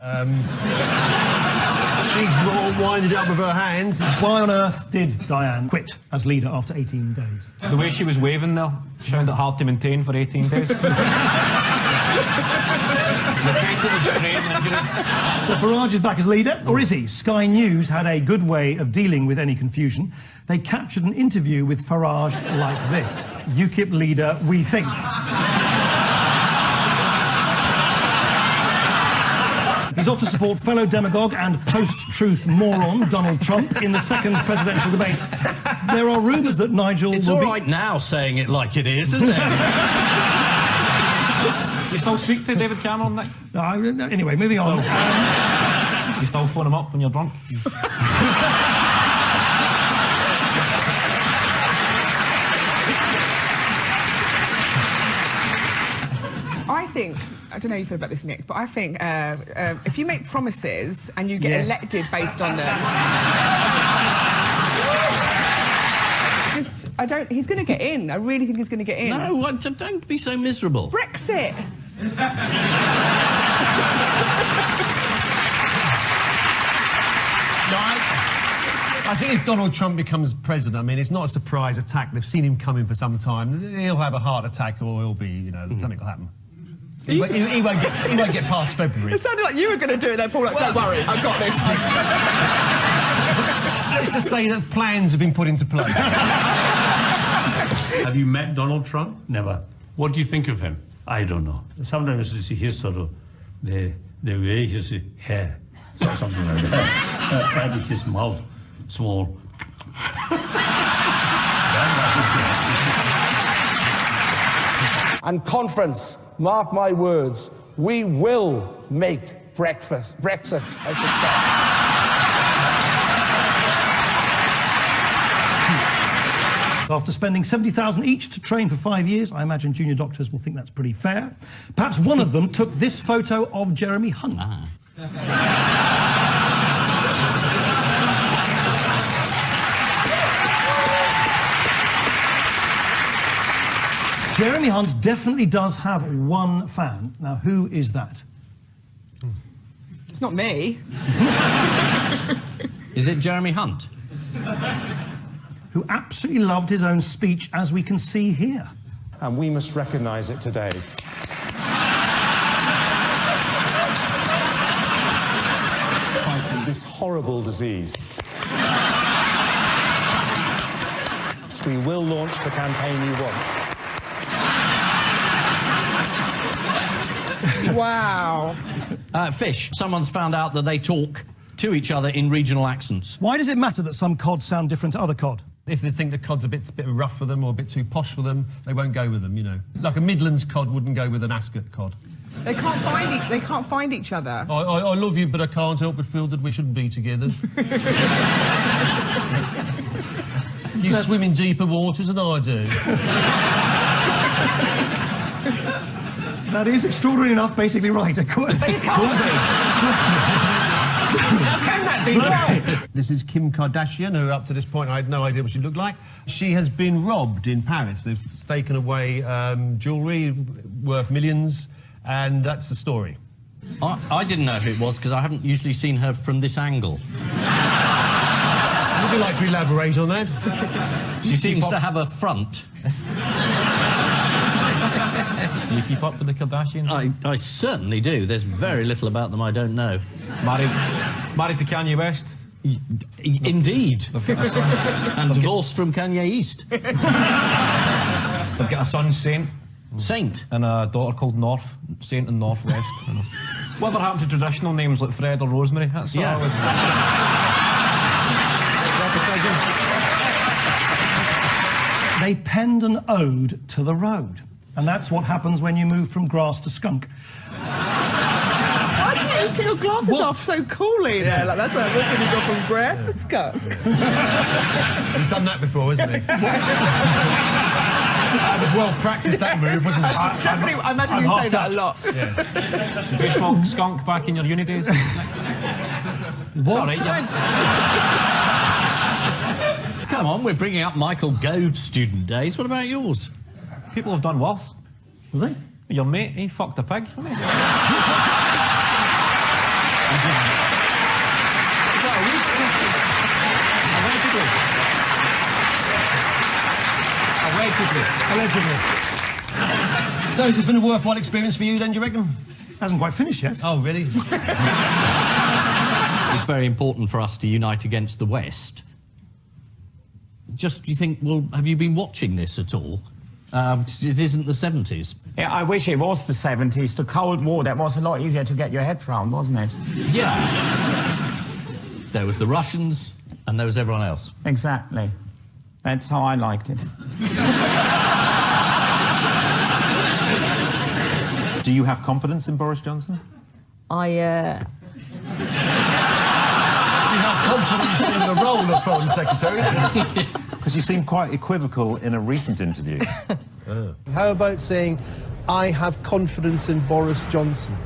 Um, she's all winded up with her hands. Why on earth did Diane quit as leader after 18 days? The way she was waving though, she found it hard to maintain for 18 days. Repetitive strain and injury. So Farage is back as leader, or is he? Sky News had a good way of dealing with any confusion. They captured an interview with Farage like this UKIP leader, we think. He's off to support fellow demagogue and post-truth moron Donald Trump in the second presidential debate. There are rumours that Nigel It's will all be... right now saying it like it is, isn't it? You still speak to David Cameron, Nick? Uh, anyway, moving on. Um, You still phone him up when you're drunk? I think, I don't know how you feel about this, Nick, but I think uh, uh, if you make promises and you get Yes. elected based on them. Just, I don't, he's going to get in. I really think he's going to get in. no, what- don't be so miserable. Brexit. I, I think if Donald Trump becomes president, I mean, it's not a surprise attack. They've seen him coming for some time. He'll have a heart attack or he'll be, you know, something will happen. He, won't- he- he won't get, he won't get past February. It sounded like you were going to do it there, Paul. Like, don't worry, I've got this. Let's just say that plans have been put into place. Have you met Donald Trump? Never. What do you think of him? I don't know. Sometimes you see his sort of the the way his hair, so something like that, uh, and his mouth small. and conference, mark my words, we will make breakfast, Brexit a success. After spending 70,000 each to train for five years, I imagine junior doctors will think that's pretty fair. Perhaps one of them took this photo of Jeremy Hunt. Ah. Jeremy Hunt definitely does have one fan. Now, who is that? It's not me. Is it Jeremy Hunt? Who absolutely loved his own speech, as we can see here. and we must recognise it today. Fighting this horrible disease. We will launch the campaign you want. Wow. Uh, Fish, someone's found out that they talk to each other in regional accents. Why does it matter that some cod sound different to other cod? If they think the cod's a bit, bit rough for them or a bit too posh for them, they won't go with them, you know. Like a Midlands cod wouldn't go with an Ascot cod. They can't find e- they can't find each other. I, I, I love you, but I can't help but feel that we shouldn't be together. you swim in deeper waters than I do. That is extraordinary enough, basically right. According- This is Kim Kardashian, who up to this point I had no idea what she looked like. She has been robbed in Paris. They've taken away um, jewellery worth millions, and that's the story. I, I didn't know who it was because I haven't usually seen her from this angle. Would you like to elaborate on that? She seems to have a front. Do you keep up with the Kardashians? I, I certainly do. There's very little about them I don't know. Married, married to Kanye West. I- Indeed. They've got a son. And divorced from Kanye East. They've got a son, Saint, Saint. and a daughter called North. Saint and Northwest. you know. Whatever happened to traditional names like Fred or Rosemary? That's what Yeah. I was. They penned an ode to the road. And that's what happens when you move from grass to skunk. Why are you take your glasses What? off so coolly there? Like that's what happens when you go from breath to skunk. He's done that before, hasn't he? that was well practiced, that move, wasn't it? That's definitely, I imagine I'm you say that a touched. lot. Did you smoke skunk back in your uni days? What? Sorry, yeah. Come on, we're bringing up Michael Gove's student days. What about yours? People have done worse. Were they? Your mate, he fucked a pig. hasn't he? Allegedly. Allegedly. So has this been a worthwhile experience for you then, do you reckon? Hasn't quite finished yet. Oh, really? It's very important for us to unite against the West. Just, you think, well, have you been watching this at all? Um, it isn't the 70s. Yeah, I wish it was the 70s, the Cold War. That was a lot easier to get your head round, wasn't it? Yeah. there was the Russians and there was everyone else. Exactly. That's how I liked it. Do you have confidence in Boris Johnson? I, uh, You have confidence in the role of Foreign Secretary. Because you seem quite equivocal in a recent interview. Oh. How about saying, I have confidence in Boris Johnson?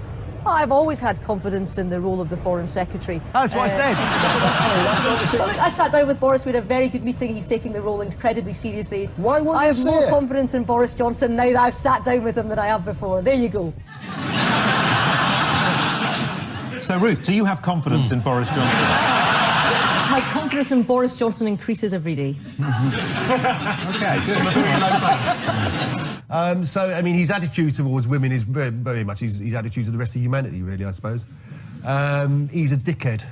I've always had confidence in the role of the Foreign Secretary. That's what I said. Uh, well, I sat down with Boris, we had a very good meeting. He's taking the role incredibly seriously. Why won't I you have say more it? confidence in Boris Johnson now that I've sat down with him than I have before. There you go. so, Ruth, do you have confidence in Boris Johnson? My confidence in Boris Johnson increases every day. okay, good. Um, so, I mean, his attitude towards women is very, very much his, his attitude to the rest of humanity, really, I suppose. Um, he's a dickhead.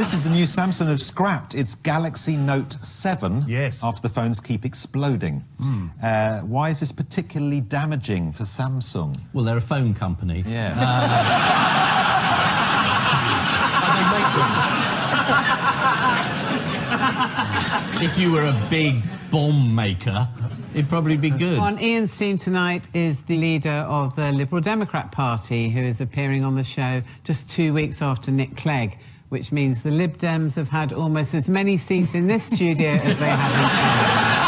This is the new Samsung have scrapped its Galaxy Note 7 Yes. after the phones keep exploding. Uh, why is this particularly damaging for Samsung? Well, they're a phone company. Yes. If you were a big bomb maker, it'd probably be good. On Ian's team tonight is the leader of the Liberal Democrat Party, who is appearing on the show just two weeks after Nick Clegg, which means the Lib Dems have had almost as many seats in this studio as they have in Canada.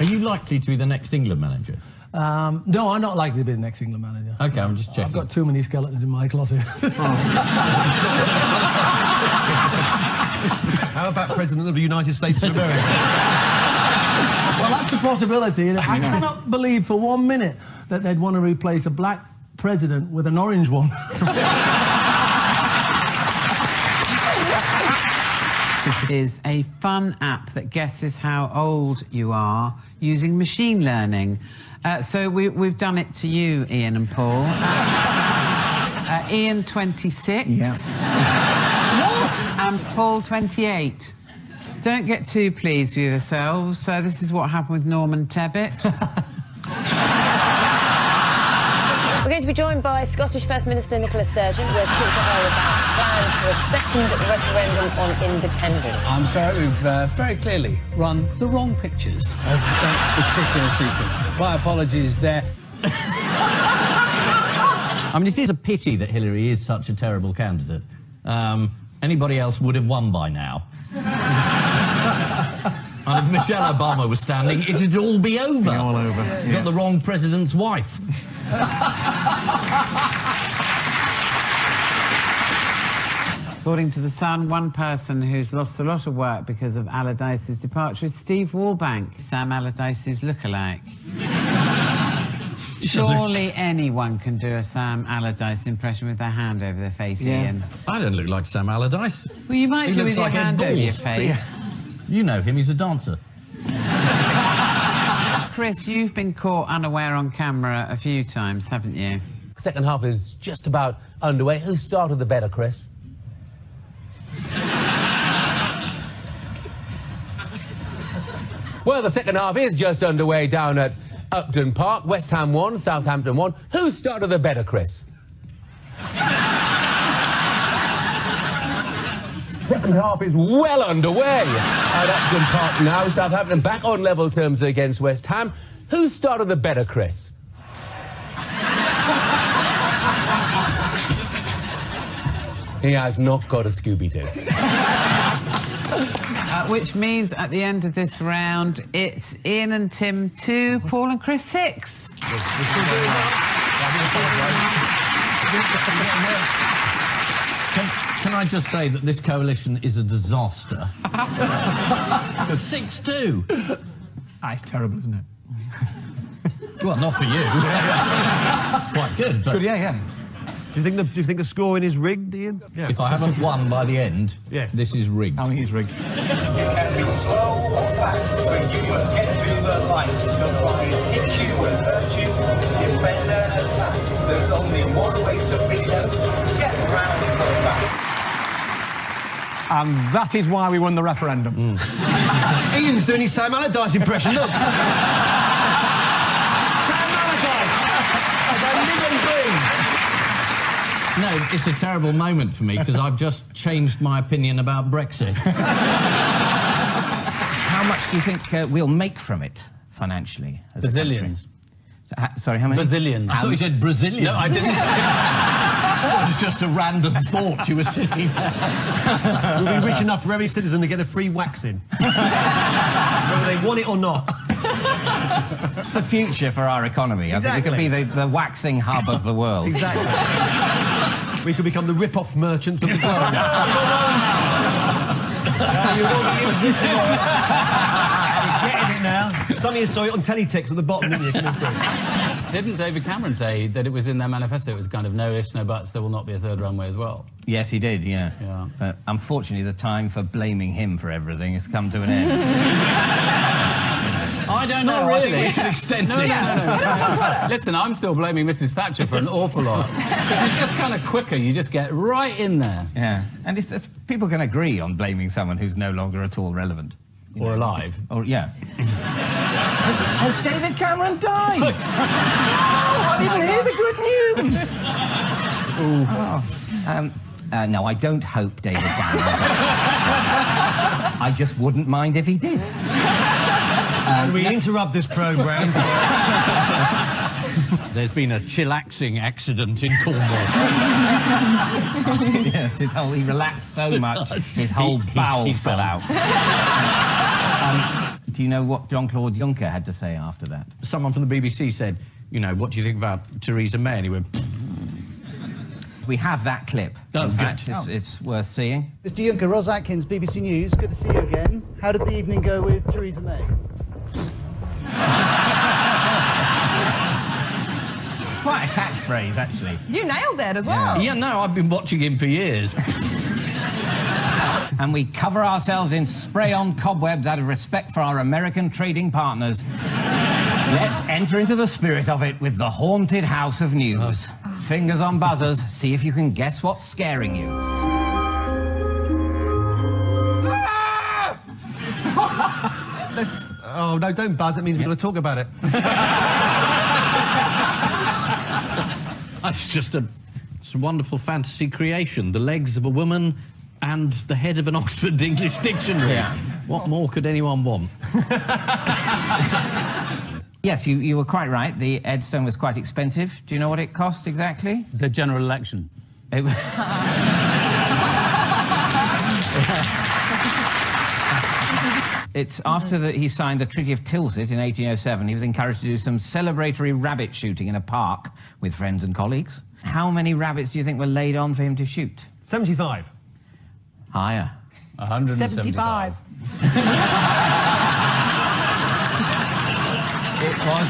Are you likely to be the next England manager? Um, no, I'm not likely to be the next England manager. Okay, I'm just checking. I've got too many skeletons in my closet. How about President of the United States of America? well, that's a possibility. I cannot believe for one minute that they'd want to replace a black president with an orange one. This is a fun app that guesses how old you are using machine learning. Uh, so we, we've done it to you, Ian and Paul. Uh, Ian, 26. What? And Paul, 28. Don't get too pleased with yourselves. So this is what happened with Norman Tebbit. We're going to be joined by Scottish First Minister Nicola Sturgeon. We'll talk to her about plans for a second referendum on independence. I'm sorry, we've uh, very clearly run the wrong pictures of that particular sequence. My apologies there. I mean, it is a pity that Hillary is such a terrible candidate. Um, anybody else would have won by now. and if Michelle Obama was standing, it'd all be over. all over, You Got the wrong president's wife. According to The Sun, one person who's lost a lot of work because of Allardyce's departure is Steve Warbank, Sam Allardyce's lookalike. Surely anyone can do a Sam Allardyce impression with their hand over their face, Ian. I don't look like Sam Allardyce. Well, you might He do with your like Ed hand over your Balls. face. You know him, he's a dancer. Chris, you've been caught unaware on camera a few times, haven't you? Second half is just about underway. Who started the better, Chris? well, the second half is just underway down at Upton Park. West Ham 1, Southampton 1. Who started the better, Chris? Second half is well underway at Upton Park now. Southampton back on level terms against West Ham. Who started the better, Chris? he has not got a Scooby Doo. Uh, which means at the end of this round, it's Ian and Tim 2, Paul and Chris 6. Can, Can I just say that this coalition is a disaster? 6 2. Ah, it's terrible, isn't it? Well, not for you. it's quite good, but Good, yeah, yeah. Do you think the Do you think the scoring is rigged, Ian? Yeah. if I haven't won by the end, Yes. this is rigged. I mean, he's rigged. You can be slow or fast, but you must get to the light. Don't try hit you and hurt you. Defend And that is why we won the referendum. Ian's doing his Sam Allardyce impression. Look. Sam Allardyce. About Liam Green. No, it's a terrible moment for me because I've just changed my opinion about Brexit. How much do you think uh, we'll make from it financially? As a country? Bazillions. So, ha- sorry, how many? Bazillions. I thought you said Brazilian. No, I didn't. It was just a random thought you were sitting there. We'll be rich enough for every citizen to get a free waxing. Whether they want it or not. It's the future for our economy. I think we could be the, the waxing hub of the world. Exactly. we could become the rip-off merchants of the globe. You're getting it now. Some of you saw it on teletext at the bottom, didn't you? Didn't David Cameron say that it was in their manifesto? It was kind of no ifs, no buts. There will not be a third runway as well. Yes, he did, yeah. Yeah. But unfortunately, the time for blaming him for everything has come to an end. I don't know. Not I think really. we should extend No, it. no, no, no. Listen, I'm still blaming Mrs. Thatcher for an awful lot. 'Cause it's just kind of quicker. You just get right in there. yeah. And it's, it's, people can agree on blaming someone who's no longer at all relevant. Or alive. Or, yeah. Has, has David Cameron died? oh, I didn't hear the good news. Oh. Um, uh, no, I don't hope David Cameron. I just wouldn't mind if he did. and we interrupt this programme. There's been a chillaxing accident in Cornwall. yes, his whole, he relaxed so much, his whole He- he's- bowels he's fell gone. out. um, do you know what Jean-Claude Juncker had to say after that? Someone from the BBC said, you know, what do you think about Theresa May? And he went, We have that clip. Oh, In good. fact, it's, oh. it's worth seeing. Mr Juncker, Ros Atkins, BBC News. Good to see you again. How did the evening go with Theresa May? It's quite a catchphrase, actually. You nailed it as well. yeah, no, I've been watching him for years. and we cover ourselves in spray-on cobwebs out of respect for our American trading partners. Let's enter into the spirit of it with the haunted house of news. Fingers on buzzers, see if you can guess what's scaring you. Let's- oh, no, don't buzz. It means we're going to talk about it. It's just a, it's a wonderful fantasy creation. The legs of a woman and the head of an Oxford English dictionary. Yeah. What more could anyone want? Yes, you, you were quite right. The Edstone was quite expensive. Do you know what it cost exactly? The general election. It It's after the, he signed the Treaty of Tilsit in 1807. He was encouraged to do some celebratory rabbit shooting in a park with friends and colleagues. How many rabbits do you think were laid on for him to shoot? 75. Higher. 175. It was.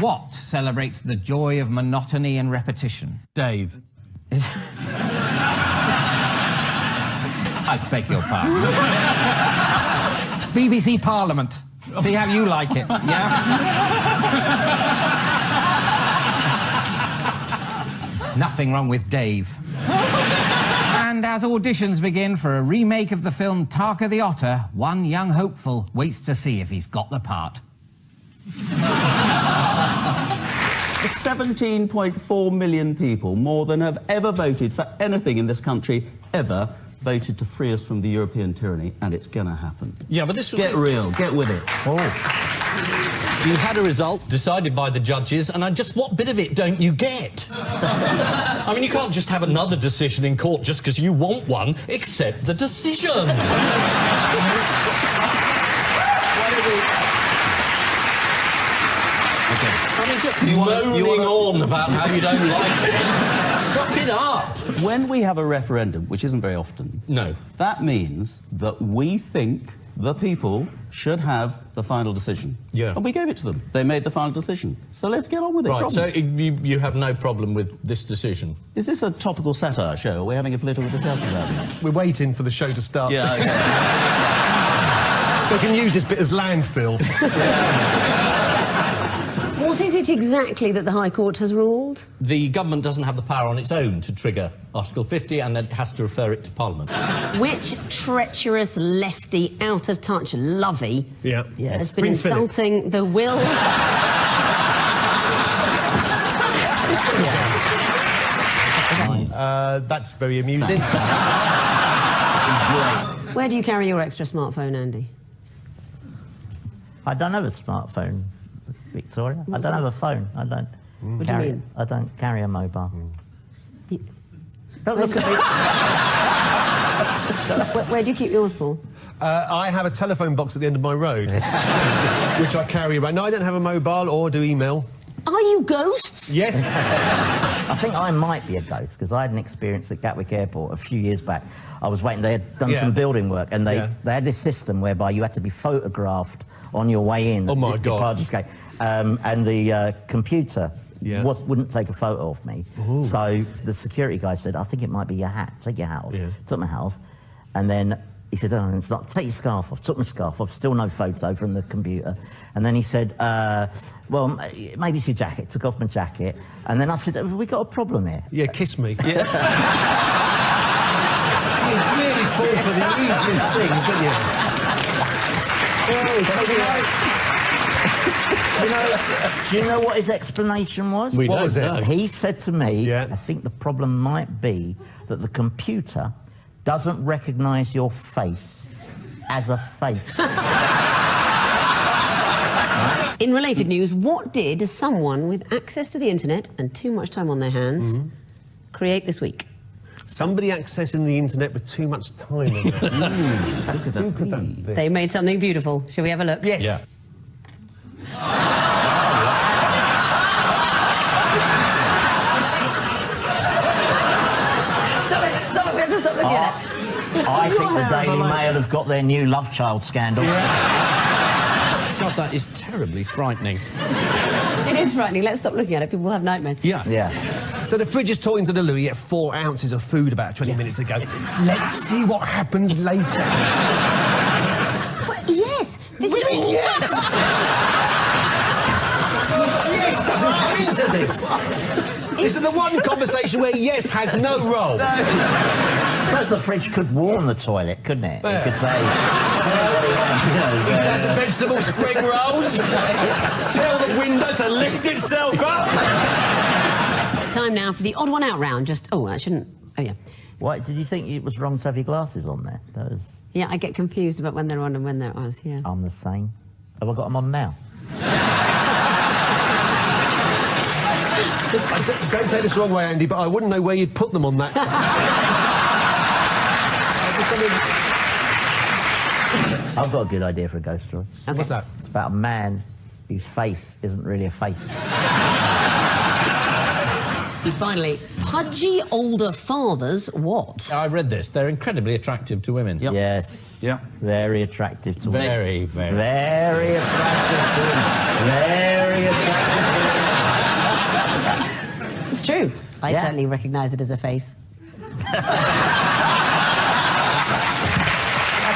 What celebrates the joy of monotony and repetition? Dave. I beg your pardon. BBC Parliament. See how you like it, yeah? Nothing wrong with Dave. And as auditions begin for a remake of the film Tarka the Otter, one young hopeful waits to see if he's got the part. 17.4 million people, more than have ever voted for anything in this country ever, voted to free us from the European tyranny, and it's gonna happen. Yeah, but this was... Get real, get with it. Oh. You had a result decided by the judges, and I just what bit of it don't you get? I mean, you can't just have another decision in court just because you want one. Accept the decision. I mean, just moaning on about how you don't like it. Suck it up. When we have a referendum, which isn't very often, no, that means that we think the people should have the final decision. Yeah. And we gave it to them. They made the final decision. So let's get on with it. Right, Problem. so you, you have no problem with this decision? Is this a topical satire show? Are we having a political discussion about it? We're waiting for the show to start. Yeah, okay. they can use this bit as landfill. What is it exactly that the High Court has ruled? The government doesn't have the power on its own to trigger Article 50 and it has to refer it to Parliament. Which treacherous, lefty, out of touch lovey Yeah. yes. has been Prince Philip. insulting the will? Uh, that's very amusing. Where do you carry your extra smartphone, Andy? I don't have a smartphone, Victoria. What's I don't that? have a phone. I don't. What do you carry, mean? I don't carry a mobile. Don't Where look do- at me. where, where do you keep yours, Paul? Uh, I have a telephone box at the end of my road, which I carry around. No, I don't have a mobile or do email. Are you ghosts? Yes. I think I might be a ghost because I had an experience at Gatwick Airport a few years back. I was waiting, they had done Yeah. some building work and they, Yeah. they had this system whereby you had to be photographed on your way in. Oh, my God. Um, and the uh, computer Yeah. was, wouldn't take a photo of me. Ooh. So the security guy said, I think it might be your hat. Take your hat off. Took my hat off. And then he said, oh, it's not. Take your scarf off. Took my scarf off. Still no photo from the computer. And then he said, uh, well, maybe it's your jacket. Took off my jacket. And then I said, have we got a problem here? Yeah, kiss me. Yeah. you really fall for the easiest things, don't you? do, you know, do you know what his explanation was? We What don't was it? know. He said to me, I think the problem might be that the computer doesn't recognise your face as a face. In related news, what did someone with access to the internet and too much time on their hands Mm-hmm. create this week? Somebody accessing the internet with too much time in it. Who Who could that be? They made something beautiful. Shall we have a look? Yes. Yeah. Stop it! Stop it! We have to stop looking at it. I think the Daily Mail have got their new love child scandal. God, that is terribly frightening. It is frightening. Let's stop looking at it. People will have nightmares. Yeah. Yeah. So the fridge is talking to the loo. He ate four ounces of food about 20 minutes ago. Let's see what happens later. But yes, this What is do you mean, yes? yes doesn't come into this. This is the one conversation where yes has no role. I suppose the fridge could warm the toilet, couldn't it? Yeah. It could say, tell what he wants, you know, He has the vegetable spring rolls. Tell the window to lift itself up. Time now for the odd one out round. Just oh, I shouldn't. Oh yeah, Why, did you think it was wrong to have your glasses on there? That was... yeah. I get confused about when they're on and when they're off. Yeah. I'm the same. Have I got them on now? I don't- Don't take this the wrong way, Andy, but I wouldn't know where you'd put them on that. I've got a good idea for a ghost story. What's that? It's about a man whose face isn't really a face. And finally, pudgy older fathers. What? I've read this. They're incredibly attractive to women. Yes. Yeah. Very attractive to women. Very, very. Very attractive to women. Very attractive It's true. I Yeah. certainly recognise it as a face. That's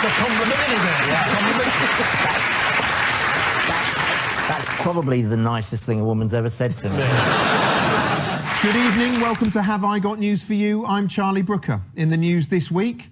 a compliment, isn't it? That's, that's probably the nicest thing a woman's ever said to me. Good evening. Welcome to Have I Got News for You? I'm Charlie Brooker. In the news this week.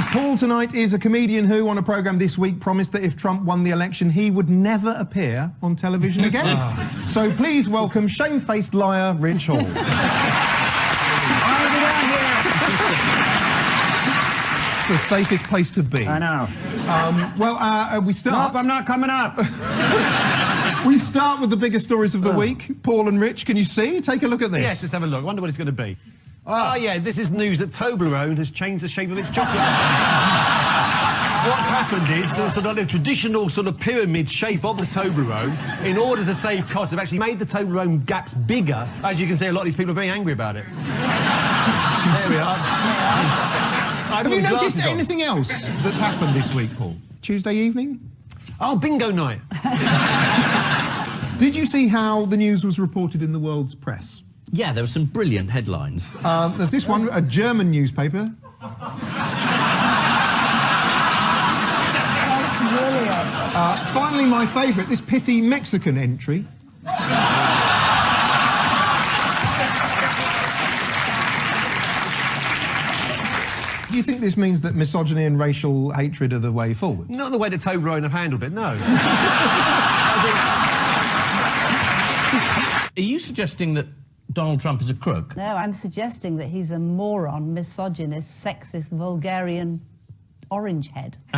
With Paul tonight is a comedian who, on a programme this week, promised that if Trump won the election, he would never appear on television again. so please welcome shamefaced liar Rich Hall. the safest place to be. I know. Um, well, uh, uh, we start. Nope, I'm not coming up. We start with the biggest stories of the week. Paul and Rich, can you see? Take a look at this. Yes, let's have a look. I wonder what it's going to be. Ah, yeah, this is news that Toblerone has changed the shape of its chocolate. What's happened is the sort of the traditional sort of pyramid shape of the Toblerone, in order to save costs, have actually made the Toblerone gaps bigger. As you can see, a lot of these people are very angry about it. there we are. Have you noticed on. anything else that's happened this week, Paul? Tuesday evening? Oh, bingo night. Did you see how the news was reported in the world's press? Yeah, there were some brilliant headlines. Uh, there's this one, a German newspaper. Uh, finally, my favourite, this pithy Mexican entry. Do you think this means that misogyny and racial hatred are the way forward? Not the way that Toblerone have handled it, no. Are you suggesting that Donald Trump is a crook? No, I'm suggesting that he's a moron, misogynist, sexist, vulgarian orange head.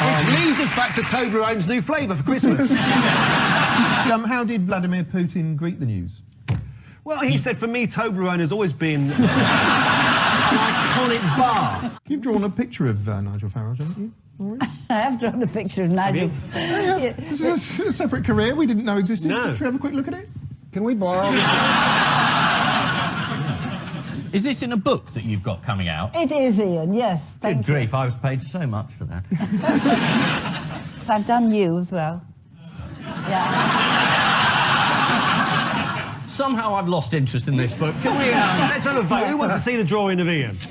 Which leads us back to Toblerone's new flavour for Christmas. um, how did Vladimir Putin greet the news? Well, he said, for me, Toblerone has always been an iconic bar. You've drawn a picture of uh, Nigel Farage, haven't you? I have drawn a picture of Nigel. Yeah. This is a separate career we didn't know existed. No. Should we have a quick look at it? Can we borrow? Is this in a book that you've got coming out? It is, Ian, yes. Good Thank you. grief, I was paid so much for that. I've done you as well. Yeah. Somehow I've lost interest in this book. Can we, um, let's have a vote. Who wants to see the drawing of Ian?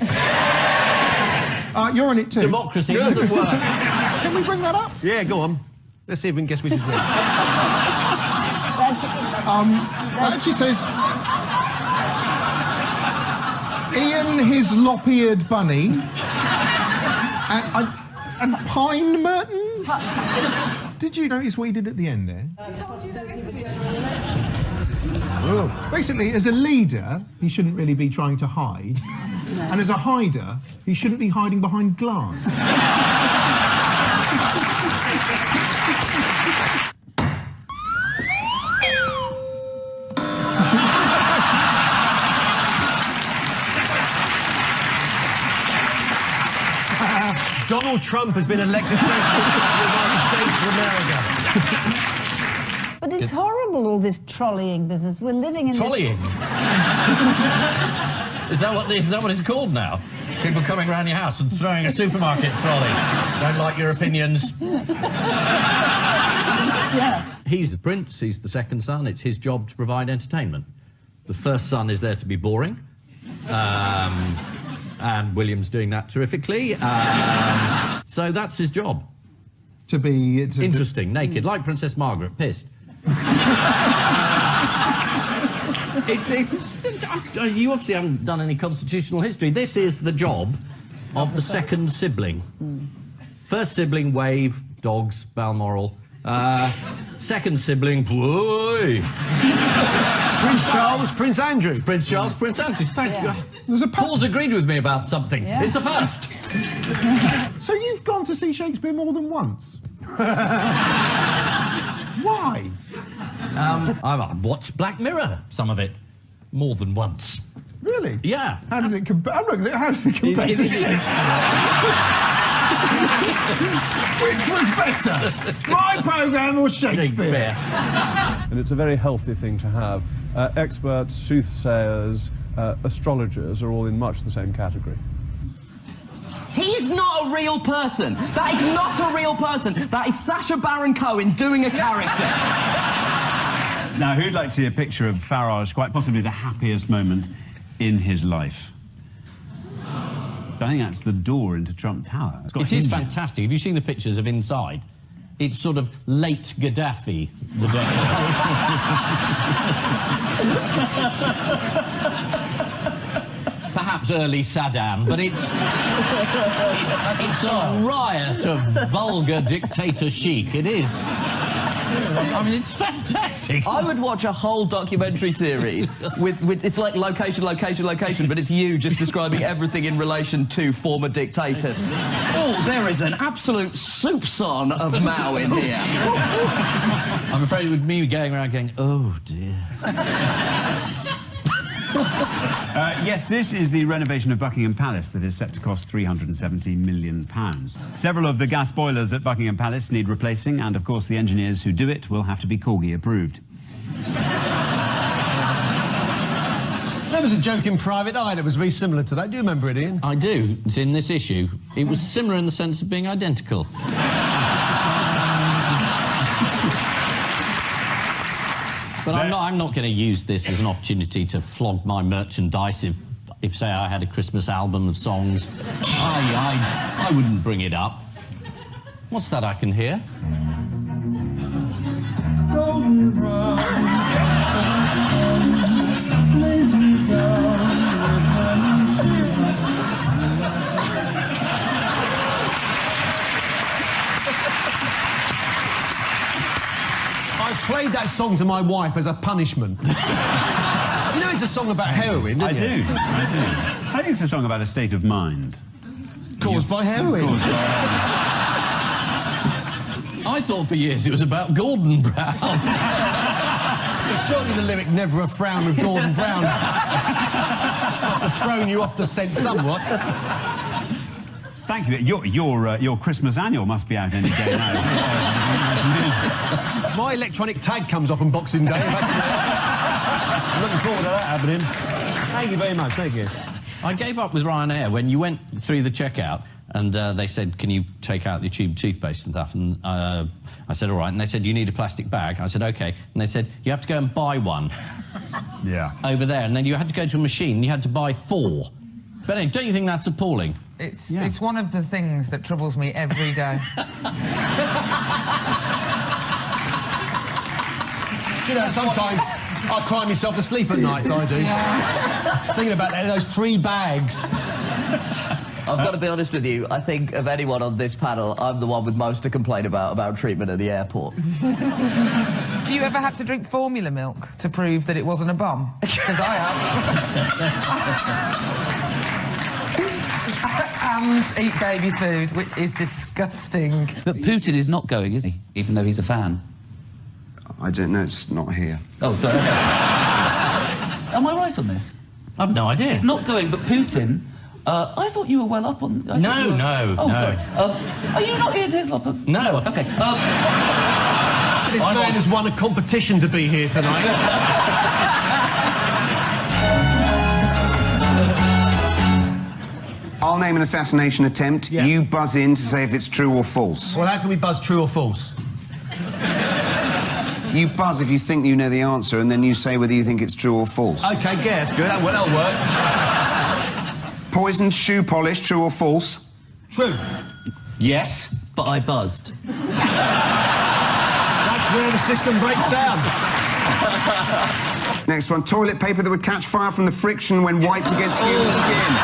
Uh, you're on it too. Democracy doesn't work. Can we bring that up? Yeah, go on. Let's see if we can guess which is which. Um, that actually says Ian, his lop-eared bunny, and, and, and Paul Merton. Did you notice what he did at the end there? Basically, as a leader, he shouldn't really be trying to hide. And as a hider, he shouldn't be hiding behind glass. Donald Trump has been elected president of the United States of America. But it's horrible, all this trolleying business. We're living in Trolleying? is, that what, is that what it's called now? People coming around your house and throwing a supermarket trolley. Don't like your opinions. yeah. He's the prince, he's the second son. It's his job to provide entertainment. The first son is there to be boring. Um, and William's doing that terrifically. Um, so that's his job. To be... To, Interesting, naked, like Princess Margaret, pissed. it's, it's, uh, you obviously haven't done any constitutional history. This is the job of the second sibling. First sibling, wave, dogs, Balmoral. Uh, second sibling, boy. Prince Charles, Prince Andrew. Prince Charles, Prince Andrew. Thank Yeah. you. There's a Paul's agreed with me about something. Yeah. It's a first. So you've gone to see Shakespeare more than once? Why? Um, I've I've watched Black Mirror, some of it, more than once. Really? Yeah. How did it compare? I'm looking gonna, how did it compare to Shakespeare? Which was better? My programme or Shakespeare? And it's a very healthy thing to have. Uh, experts, soothsayers, uh, astrologers are all in much the same category. He's not a real person. That is not a real person. That is Sacha Baron Cohen doing a character. Now, who'd like to see a picture of Farage, quite possibly the happiest moment in his life? I think that's the door into Trump Tower. It is fantastic. Have you seen the pictures of inside? It's sort of late Gaddafi, the. Perhaps early Saddam, but it's it's a riot of vulgar dictator chic. It is. I mean, it's fantastic. I would watch a whole documentary series with, with it's like location, location, location, but it's you just describing everything in relation to former dictators. Oh, there is an absolute soupçon of Mao in here. I'm afraid it would me going around going, oh dear. Uh, yes, this is the renovation of Buckingham Palace that is set to cost 370 million pounds. Several of the gas boilers at Buckingham Palace need replacing, and of course the engineers who do it will have to be Corgi approved. There was a joke in Private Eye that was very similar to that. Do you remember it, Ian? I do. It's in this issue. It was similar in the sense of being identical. But I'm not, I'm not going to use this as an opportunity to flog my merchandise if, if say, I had a Christmas album of songs. I, I, I wouldn't bring it up. What's that I can hear? I've played that song to my wife as a punishment. you know it's a song about heroin, don't I you? do, I do. I think it's a song about a state of mind. Caused by heroin. Caused I thought for years it was about Gordon Brown. Surely the lyric "Never a frown with Gordon Brown" must have thrown you off the scent somewhat. Thank you. Your, your, uh, your Christmas annual must be out any day now. My electronic tag comes off on Boxing Day. I'm looking forward to that happening. Thank you very much. Thank you. I gave up with Ryanair when you went through the checkout and uh, they said, can you take out the tube toothpaste and stuff? And uh, I said, all right. And they said, you need a plastic bag. I said, OK. And they said, you have to go and buy one yeah. over there. And then you had to go to a machine and you had to buy four. But anyway, don't you think that's appalling? It's, it's one of the things that troubles me every day. You know, sometimes I cry myself to sleep at night. I do. Thinking about that, those three bags. I've got to be honest with you. I think of anyone on this panel, I'm the one with most to complain about about treatment at the airport. Have you ever had to drink formula milk to prove that it wasn't a bomb? Because I have. and eat baby food, which is disgusting. But Putin is not going, is he? Even though he's a fan. I don't know, it's not here. Oh, sorry. Am I right on this? I've no idea. It's not going, but Putin. Uh, I thought you were well up on. I No, thought were- no, Oh, no. sorry. Uh, are you not Ian Hislop? No. Okay. Um, This man has won a competition to be here tonight. I'll name an assassination attempt. You buzz in to say if it's true or false. Well, how can we buzz true or false? You buzz if you think you know the answer, and then you say whether you think it's true or false. Okay, guess. good. That, will- that'll work. Poisoned shoe polish, true or false? True. Yes. But I buzzed. That's where the system breaks down. Next one. Toilet paper that would catch fire from the friction when wiped against human skin.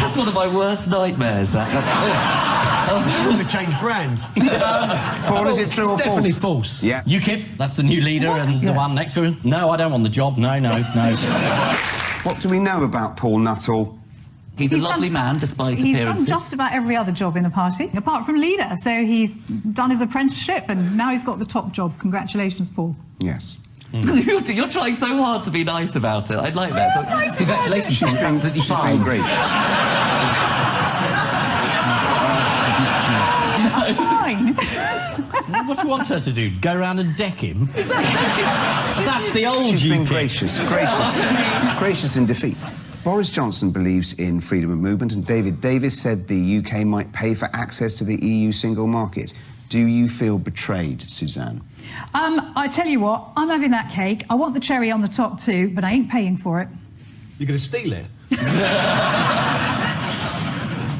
That's one of my worst nightmares. That. I'm change brands. Um, Paul, is it true or false? Definitely false? false. Yeah. UKIP, that's the new leader, and the one next to him. No, I don't want the job. No, no, no. What do we know about Paul Nuttall? He's, He's a lovely done- man, despite He's appearances. He's done just about every other job in the party, apart from leader. So he's done his apprenticeship and now he's got the top job. Congratulations, Paul. Yes. you're, mm. you're trying so hard to be nice about it. I'd like that. Nice Congratulations, She's Paul. It's been- absolutely she's fine. gracious. Fine. what do you want her to do? Go around and deck him? That's the old She's been gracious, gracious, gracious in defeat. Boris Johnson believes in freedom of movement, and David Davis said the UK might pay for access to the EU single market. Do you feel betrayed, Suzanne? Um, I tell you what, I'm having that cake. I want the cherry on the top too, but I ain't paying for it. You're going to steal it?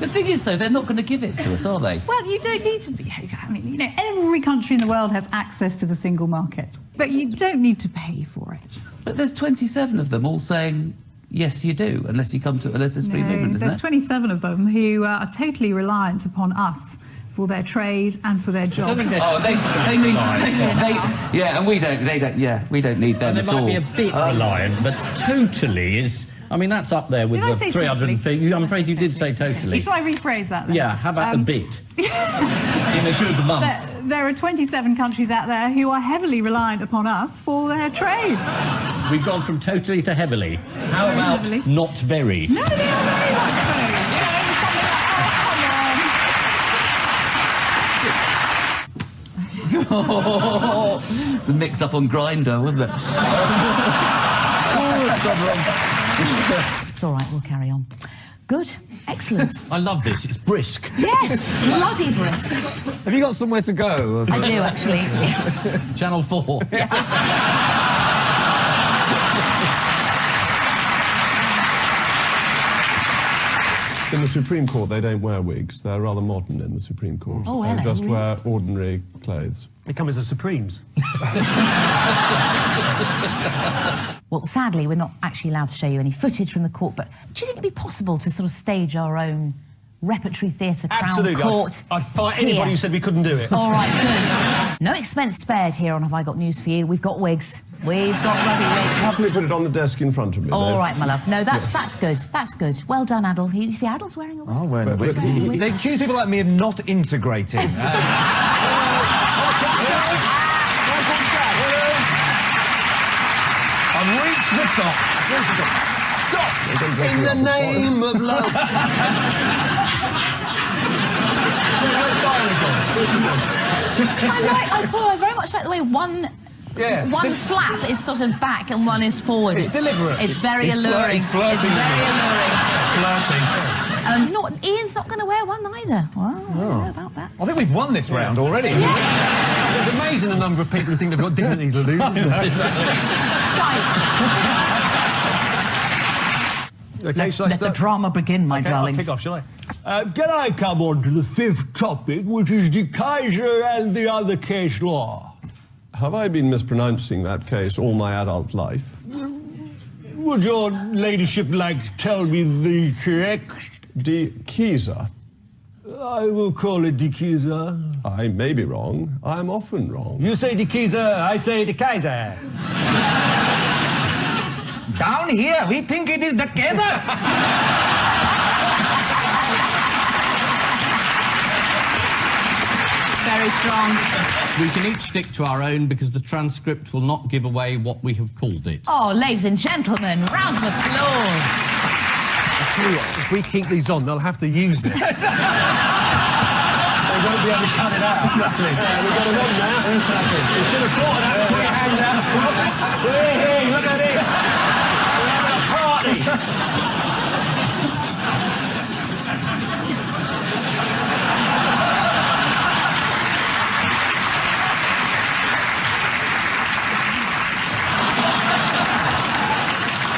The thing is, though, they're not going to give it to us, are they? Well, you don't need to be. I mean, you know, every country in the world has access to the single market, but you don't need to pay for it. But there's 27 of them all saying, yes, you do, unless you come to, unless there's free No, movement, isn't there's there? 27 of them who uh, are totally reliant upon us for their trade and for their jobs. Oh, they, they need, they, they, yeah, and we don't, they don't, yeah, we don't need them They at might all. be a bit reliant, but totally is. I mean, that's up there with Did I the say 350. I'm afraid you did say totally. If I rephrase that, then. Yeah, how about Um, the bit? In a good month. There, there are 27 countries out there who are heavily reliant upon us for their trade. We've gone from totally to heavily. How about heavily. not very? No, they are very much so. It's something like, oh, it's a mix up on Grindr, wasn't it? It's all right, we'll carry on. Good, excellent. I love this. It's brisk. Yes, bloody brisk. Have you got somewhere to go? I do, actually. Channel 4. In the Supreme Court, they don't wear wigs. They're rather modern in the Supreme Court. Oh, They hello. just wear ordinary clothes. They come as the Supremes. Well, sadly, we're not actually allowed to show you any footage from the court, but do you think it'd be possible to sort of stage our own repertory theatre Crown Absolutely. Court? I'd, I'd fight here? anybody who said we couldn't do it. All right, good. No expense spared here on Have I Got News for You. We've got wigs. We've got ruddy wigs. Happily put it on the desk in front of me. All Dave. right, my love. No, that's that's good. That's good. Well done, Adil. You see, Adil's wearing a wig. Oh, wearing a wig. They accuse people like me of not integrating. Uh, I've reached the top. Stop! In the name of love. Where's Diana gone? Where's she gone? I like. I, Paul, I very much like the way one. Yeah, One the- flap is sort of back and one is forward. It's deliberate. It's very He's flirt- alluring. he's flirting it's very alluring. Flirting. Um, not, Ian's not going to wear one either. Well, I don't know about that. I think we've won this round already. It's amazing the number of people who think they've got dignity to lose, isn't it? Okay, shall I Let the drama begin, my Okay, I'll darlings. kick off, shall I? Uh, can I come on to the fifth topic, which is the Kaiser and the other case law? Have I been mispronouncing that case all my adult life? Would your ladyship like to tell me the correct? De Keyser. I will call it De Keyser. I may be wrong. I'm often wrong. You say De Keyser, I say De Kaiser. Down here, we think it is the Kaiser. Very strong. We can each stick to our own because the transcript will not give away what we have called it. Oh, ladies and gentlemen, round of applause. I tell you what, if we keep these on, they'll have to use them. they won't be able to cut it out. Exactly. Yeah, we've got it on now. You should have thought of that before you handed out the props. Hey, hey, look at this. We're having a party.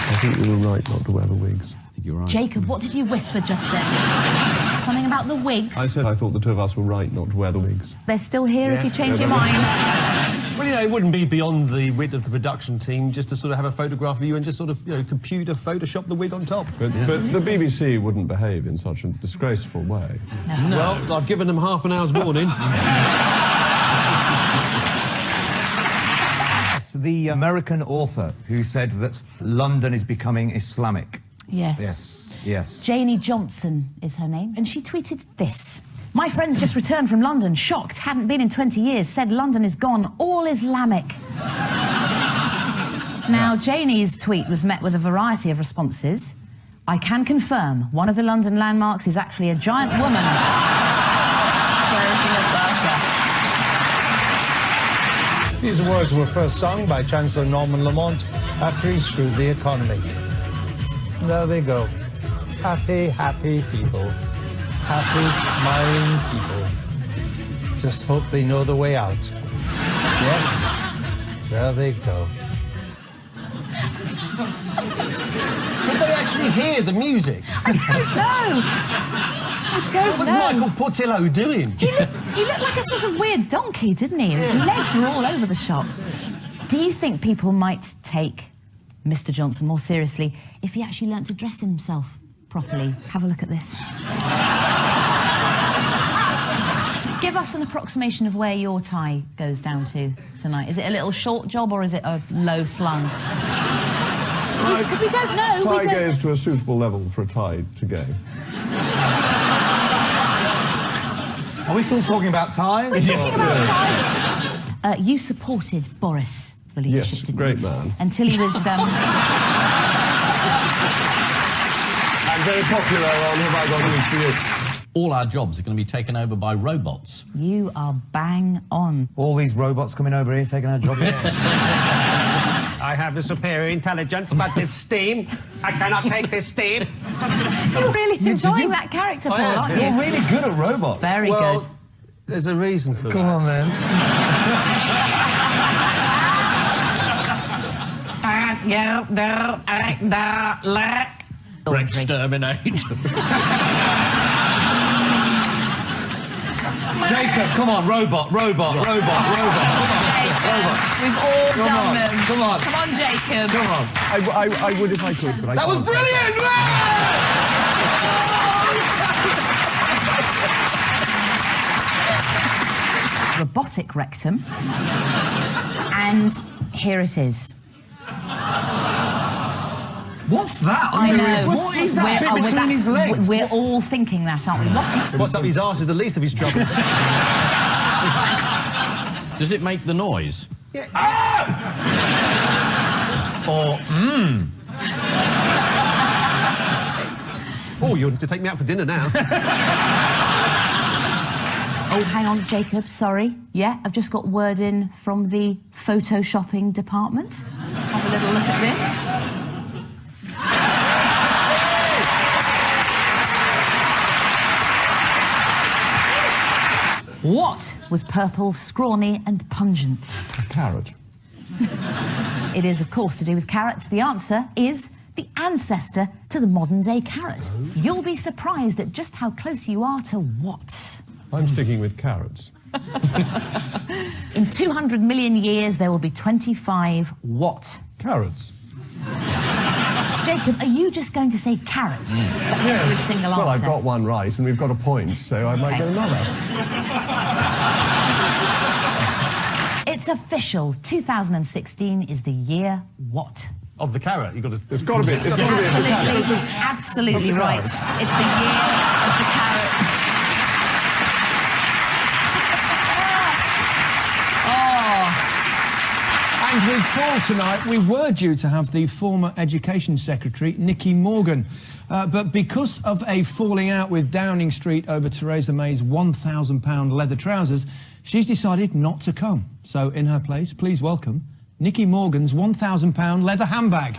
I think you were right not to wear the wigs. I think you're right. Jacob, what did you whisper just then? Something about the wigs? I said I thought the two of us were right not to wear the wigs. They're still here if you change your Yeah, mind. Well, you know, it wouldn't be beyond the wit of the production team just to sort of have a photograph of you and just sort of, you know, computer Photoshop the wig on top. But, but the BBC wouldn't behave in such a disgraceful way. Well, I've given them half an hour's warning. It's the American author who said that London is becoming Islamic. Yes. Yes. Yes. Janie Johnson is her name, and she tweeted this. My friends just returned from London, shocked, hadn't been in 20 years, said London is gone, all Islamic. now, Janie's tweet was met with a variety of responses. I can confirm one of the London landmarks is actually a giant woman. These words were first sung by Chancellor Norman Lamont after he screwed the economy. There they go. Happy, happy people. Happy, smiling people. Just hope they know the way out. Yes, there they go. Did they actually hear the music? I don't know. I don't What was. Michael Portillo doing? He looked, he looked like a sort of weird donkey, didn't he? His legs were all over the shop. Do you think people might take Mr. Johnson more seriously if he actually learnt to dress himself properly? Have a look at this. Give us an approximation of where your tie goes down to tonight. Is it a little short job or is it a low slung? Because we don't know. Tie we don't. goes to a suitable level for a tie to go. Are we still talking about ties? We're talking about ties. Uh, you supported Boris the leadership, Yes, didn't great you? man. Until he was. Um, And very popular on Have I Got News for You. All our jobs are going to be taken over by robots. you are bang on. All these robots coming over here taking our jobs. I have a superior intelligence, but it's steam. I cannot take this steam. You're really enjoying that character, Paul, am, aren't you? You're really good at robots. Very Well, good. There's a reason for it. Come that. on, then. Exterminate. Eh, Jacob, come on, robot, robot, robot, robot. Robot. We've all Come done on, them. come on. Come on, Jacob. Come on. I, I, I would if I could, but I That was can't. brilliant! Robotic rectum. and here it is. What's that? I know. What is that We're- bit oh, between that's- his legs? We're all thinking that, aren't we? What's he... What's up his arse is the least of his troubles. Does it make the noise? Yeah. Ah! or, mmm. oh, you're to take me out for dinner now. Oh, hang on, Jacob, sorry. Yeah, I've just got word in from the photoshopping department. Have a little look at this. What was purple, scrawny, and pungent? A carrot. It is, of course, to do with carrots. The answer is the ancestor to the modern day carrot. You'll be surprised at just how close you are to what? I'm sticking with carrots. In 200 million years, there will be 25 what? Carrots. Jacob, are you just going to say carrots mm. for every single answer? Well, I've got one right, and we've got a point, so I might Okay. get another. It's official. 2016 is the year what? Of the carrot, you got to. It's got to be. It's got to be. Absolutely, absolutely the right. It's the year of the carrot. And with Paul tonight, we were due to have the former Education Secretary, Nicky Morgan. Uh, but because of a falling out with Downing Street over Theresa May's £1,000 leather trousers, she's decided not to come. So, in her place, please welcome Nicky Morgan's £1,000 leather handbag.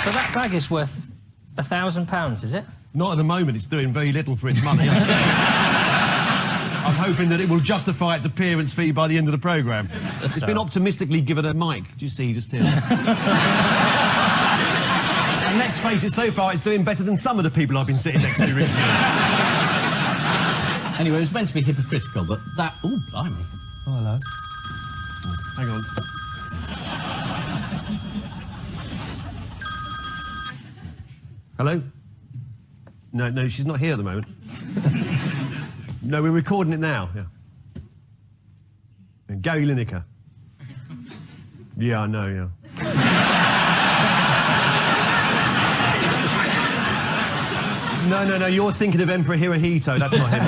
So that bag is worth a thousand pounds, is it? Not at the moment, it's doing very little for its money. I'm hoping that it will justify its appearance fee by the end of the programme. It's been optimistically given a mic. Do you see, just here? and let's face it, so far it's doing better than some of the people I've been sitting next to recently. Anyway, it was meant to be hypocritical, but that. Oh, blimey. Oh, hello. Hang on. Hello? No, no, she's not here at the moment. no, we're recording it now. Yeah. And Gary Lineker. Yeah, I know, yeah. no, no, no, you're thinking of Emperor Hirohito. That's not him.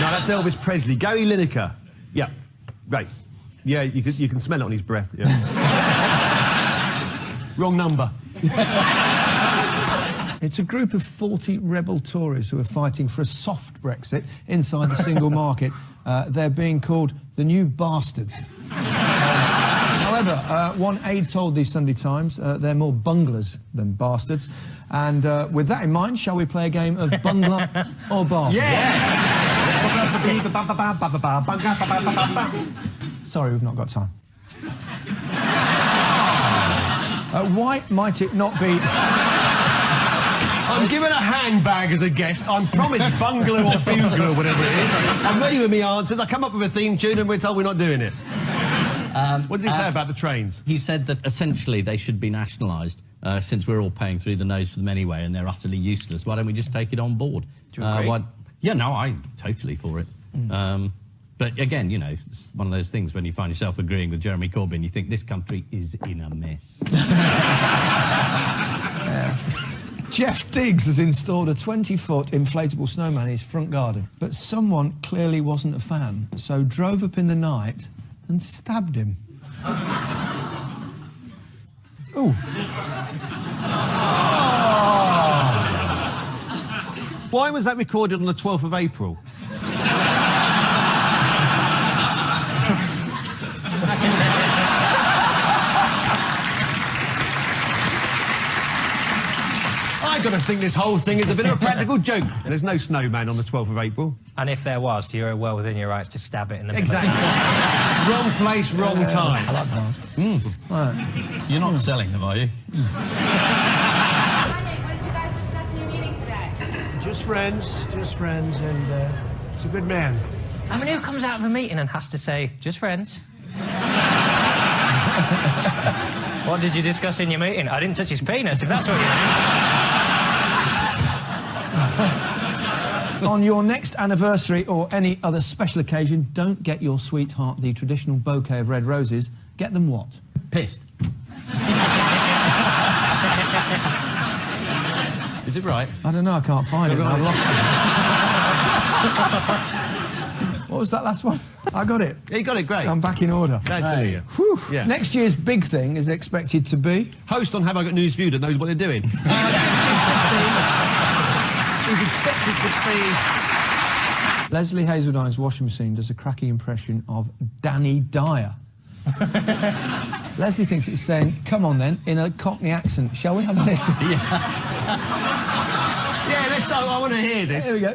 no, that's Elvis Presley. Gary Lineker. Yeah, right. Yeah, you can, you can smell it on his breath. Yeah. Wrong number. It's a group of 40 rebel Tories who are fighting for a soft Brexit inside the single market. Uh, they're being called the new bastards. However, uh, one aide told the Sunday Times uh, they're more bunglers than bastards. And uh, with that in mind, shall we play a game of bungler or bastard? Yes! Sorry, we've not got time. Uh, why might it not be... I'm given a handbag as a guest. I'm promised bungalow or bugler or whatever it is. I'm ready with my answers. I come up with a theme tune and we're told we're not doing it. Um, What did he say about the trains? He said that essentially they should be nationalised, uh, since we're all paying through the nose for them anyway, and they're utterly useless. Why don't we just take it on board? Do you agree? why- yeah, no, I'm totally for it. Um, but again, you know, it's one of those things when you find yourself agreeing with Jeremy Corbyn, you think this country is in a mess. Jeff Diggs has installed a 20 foot inflatable snowman in his front garden, but someone clearly wasn't a fan, so drove up in the night and stabbed him. Ooh. Why was that recorded on the 12th of April? I got to think this whole thing is a bit of a practical joke. And there's no snowman on the 12th of April. And if there was, you're well within your rights to stab it in the middle. Exactly. wrong place, wrong time. I like bars. Mm. You're not selling them, are you? Just friends, just friends, and uh, it's a good man. I mean, who comes out of a meeting and has to say, just friends? what did you discuss in your meeting? I didn't touch his penis, if that's what you mean. On your next anniversary or any other special occasion, don't get your sweetheart the traditional bouquet of red roses. Get them what? Pissed. Is it right? I don't know, I can't find it. I've lost it. what was that last one? I got it. You got it, great. I'm back in order. Glad to hear you. Whew. Yeah. Next year's big thing is expected to be. Host on Have I Got News You that knows what they're doing. Expected. Leslie Hazeldine's washing machine does a cracking impression of Danny Dyer. Leslie thinks it's saying, come on then, in a Cockney accent. Shall we have a listen? Yeah, let's. I, I want to hear this. Here we go.